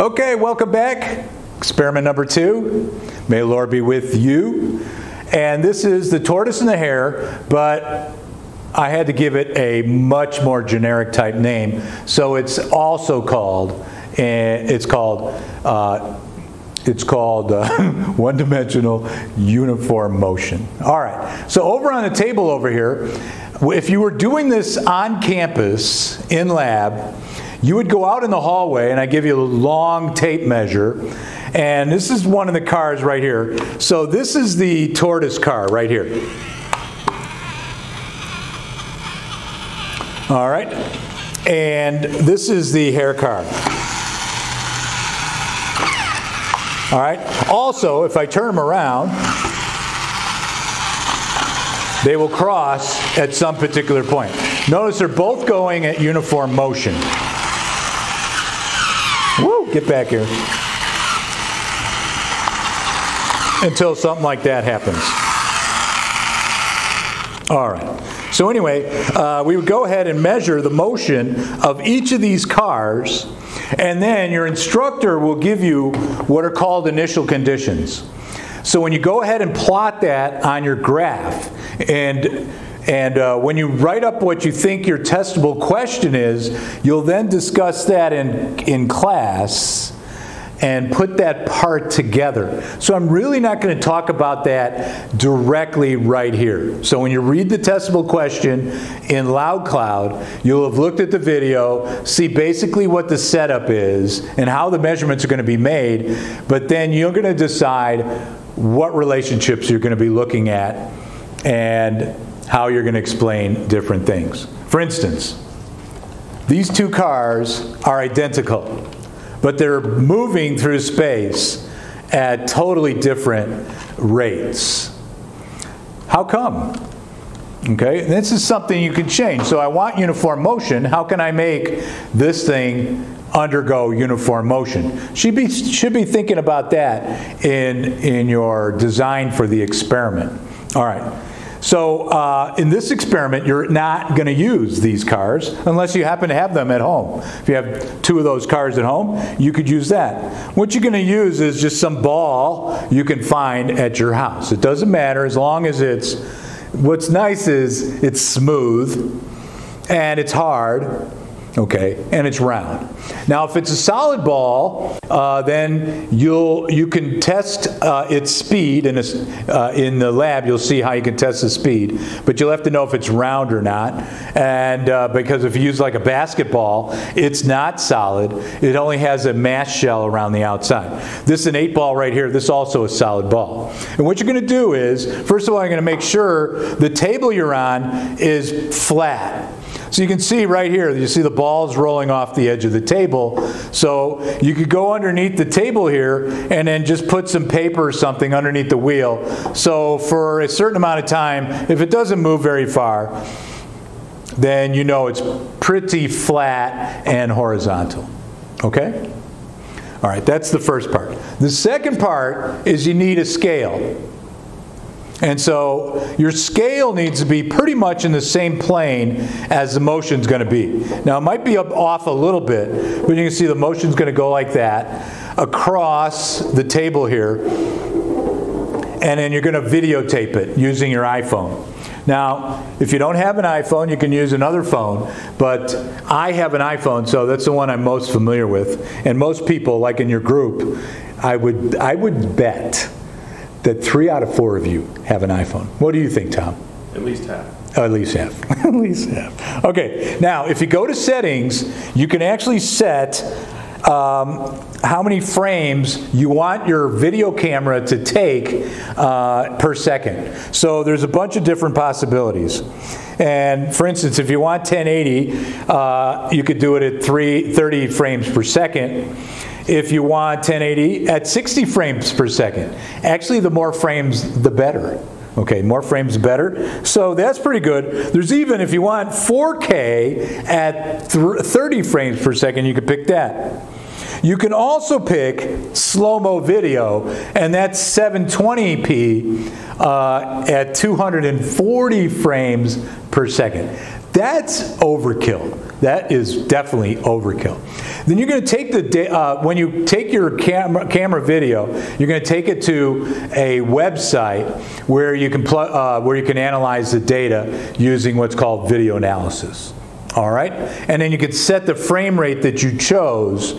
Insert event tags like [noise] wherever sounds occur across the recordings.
Okay, welcome back. Experiment number two. May the Lord be with you. And this is the tortoise and the hare, but I had to give it a much more generic type name. So it's also called, and it's called, uh, it's called uh, [laughs] one-dimensional uniform motion. All right. So over on the table over here, if you were doing this on campus in lab, you would go out in the hallway, and I give you a long tape measure. And this is one of the cars right here. So this is the tortoise car right here. All right. And this is the hare car. All right. Also, if I turn them around, they will cross at some particular point. Notice they're both going at uniform motion. Woo, get back here. Until something like that happens. All right. So anyway, uh, we would go ahead and measure the motion of each of these cars, and then your instructor will give you what are called initial conditions. So when you go ahead and plot that on your graph, and and uh, when you write up what you think your testable question is, you'll then discuss that in, in class and put that part together. So I'm really not going to talk about that directly right here. So when you read the testable question in LoudCloud, you'll have looked at the video, see basically what the setup is and how the measurements are going to be made, but then you're going to decide what relationships you're going to be looking at and how you're going to explain different things. For instance, these two cars are identical, but they're moving through space at totally different rates. How come? Okay, this is something you can change. So I want uniform motion. How can I make this thing undergo uniform motion? Should be, should be thinking about that in, in your design for the experiment. All right. So uh, in this experiment, you're not going to use these cars unless you happen to have them at home. If you have two of those cars at home, you could use that. What you're going to use is just some ball you can find at your house. It doesn't matter as long as it's, what's nice is it's smooth and it's hard okay, and it's round. Now, if it's a solid ball, uh, then you'll you can test uh, its speed in, a, uh, in the lab. You'll see how you can test the speed, but you'll have to know if it's round or not. And uh, because if you use like a basketball, it's not solid. It only has a mass shell around the outside. This is an eight ball right here. This is also a solid ball. And what you're going to do is, first of all, you're going to make sure the table you're on is flat. So you can see right here, you see the balls rolling off the edge of the table. So you could go underneath the table here and then just put some paper or something underneath the wheel. So for a certain amount of time, if it doesn't move very far, then you know it's pretty flat and horizontal. Okay? All right, that's the first part. The second part is you need a scale. And so your scale needs to be pretty much in the same plane as the motion's going to be. Now it might be off a little bit, but you can see the motion's going to go like that across the table here. And then you're going to videotape it using your iPhone. Now, if you don't have an iPhone, you can use another phone, but I have an iPhone, so that's the one I'm most familiar with. And most people, like in your group, I would, I would bet that three out of four of you have an iPhone. What do you think, Tom? At least half. Oh, at least half. [laughs] at least half. Okay, now if you go to settings, you can actually set um, how many frames you want your video camera to take uh, per second. So there's a bunch of different possibilities. And for instance, if you want 1080, uh, you could do it at three, 30 frames per second if you want 1080 at 60 frames per second. Actually, the more frames, the better. Okay, more frames better. So that's pretty good. There's even, if you want 4K at 30 frames per second, you can pick that. You can also pick slow-mo video, and that's 720p uh, at 240 frames per second. That's overkill. That is definitely overkill. Then you're going to take the uh, when you take your camera, camera video, you're going to take it to a website where you can uh, where you can analyze the data using what's called video analysis. All right, and then you can set the frame rate that you chose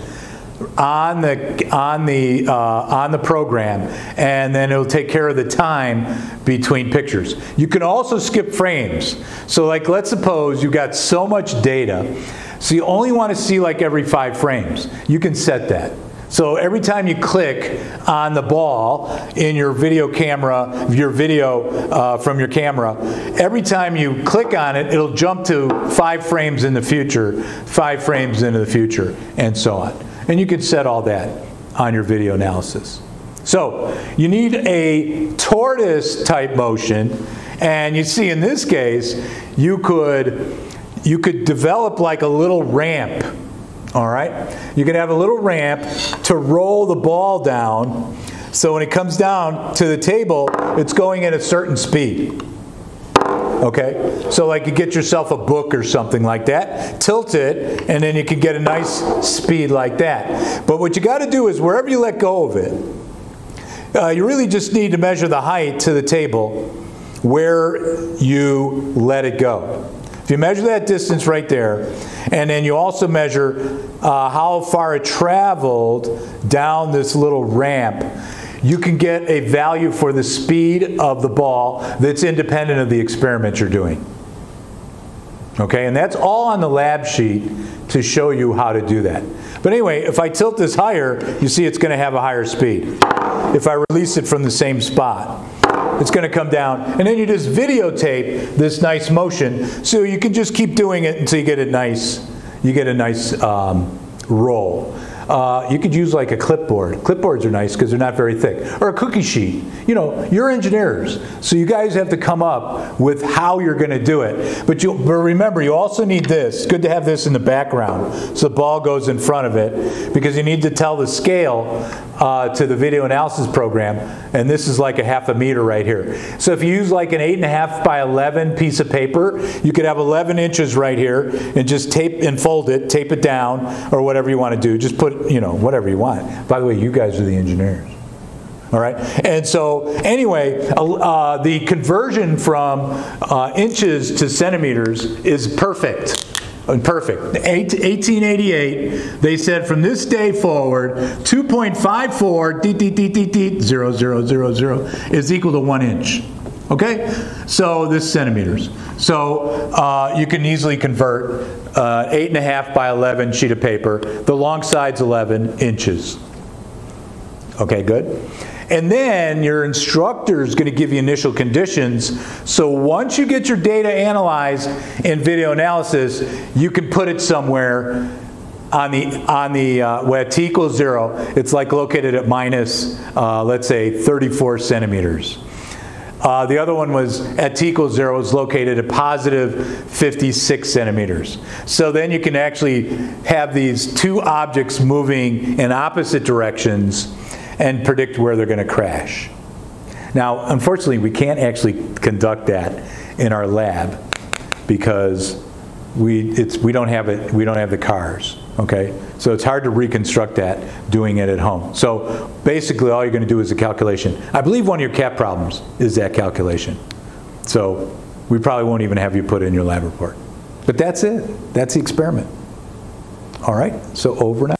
on the on the uh, on the program, and then it'll take care of the time between pictures. You can also skip frames. So, like, let's suppose you've got so much data, so you only want to see like every five frames. You can set that. So every time you click on the ball in your video camera, your video uh, from your camera, every time you click on it, it'll jump to five frames in the future, five frames into the future, and so on. And you can set all that on your video analysis. So you need a tortoise type motion, and you see in this case, you could, you could develop like a little ramp, all right? You could have a little ramp to roll the ball down, so when it comes down to the table, it's going at a certain speed. Okay? So like you get yourself a book or something like that, tilt it, and then you can get a nice speed like that. But what you got to do is wherever you let go of it, uh, you really just need to measure the height to the table where you let it go. If you measure that distance right there, and then you also measure uh, how far it traveled down this little ramp, you can get a value for the speed of the ball that's independent of the experiment you're doing. Okay, and that's all on the lab sheet to show you how to do that. But anyway, if I tilt this higher, you see it's going to have a higher speed. If I release it from the same spot, it's going to come down. And then you just videotape this nice motion so you can just keep doing it until you get a nice, you get a nice um, roll. Uh, you could use like a clipboard. Clipboards are nice because they're not very thick. Or a cookie sheet. You know, you're engineers, so you guys have to come up with how you're going to do it. But, you, but remember, you also need this. It's good to have this in the background so the ball goes in front of it because you need to tell the scale uh, to the video analysis program, and this is like a half a meter right here. So if you use like an 8.5 by 11 piece of paper, you could have 11 inches right here and just tape and fold it, tape it down, or whatever you want to do. Just put, you know, whatever you want. By the way, you guys are the engineers. All right, and so anyway, uh, the conversion from uh, inches to centimeters is perfect. Perfect. 1888, they said from this day forward, 2.54 zero, zero, zero, zero, is equal to one inch. Okay? So this centimeters. So uh, you can easily convert uh, 8.5 by 11 sheet of paper. The long side's 11 inches. Okay, good? And then your instructor is going to give you initial conditions. So once you get your data analyzed in video analysis, you can put it somewhere on the on the uh, where t equals zero. It's like located at minus, uh, let's say, 34 centimeters. Uh, the other one was at t equals zero is located at positive 56 centimeters. So then you can actually have these two objects moving in opposite directions and predict where they're going to crash. Now, unfortunately, we can't actually conduct that in our lab because we, it's, we, don't have it, we don't have the cars, okay? So it's hard to reconstruct that doing it at home. So basically all you're going to do is a calculation. I believe one of your CAP problems is that calculation. So we probably won't even have you put in your lab report. But that's it. That's the experiment. All right, so over now.